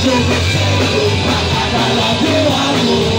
Yo me tengo para la de